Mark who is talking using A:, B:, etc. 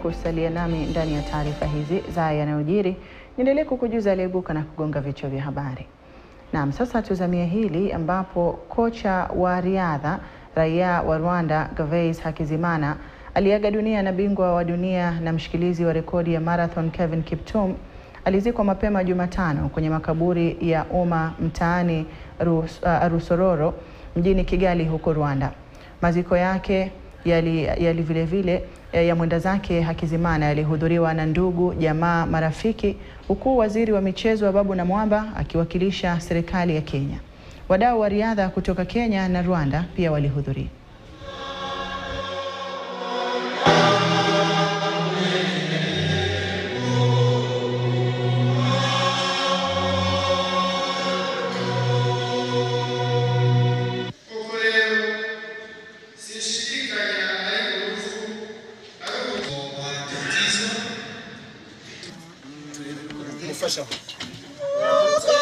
A: kusalia nami ndani ya taarifa hizi za yanayojiri, niendelee kukujuza aliyebuka na kugonga vichwa vya habari. Naam, sasa tuzamie hili ambapo kocha wa riadha raia wa Rwanda Gervais Hakizimana aliaga dunia na bingwa wa dunia na mshikilizi wa rekodi ya marathon Kevin Kiptum alizikwa mapema Jumatano kwenye makaburi ya umma mtaani uh, Rusororo mjini Kigali huko Rwanda. Maziko yake yali, yali vile vile ya mwenda zake Hakizimana yalihudhuriwa na ndugu, jamaa, marafiki huku waziri wa michezo Ababu Namwamba akiwakilisha serikali ya Kenya. Wadau wa riadha kutoka Kenya na Rwanda pia walihudhuria.
B: professional.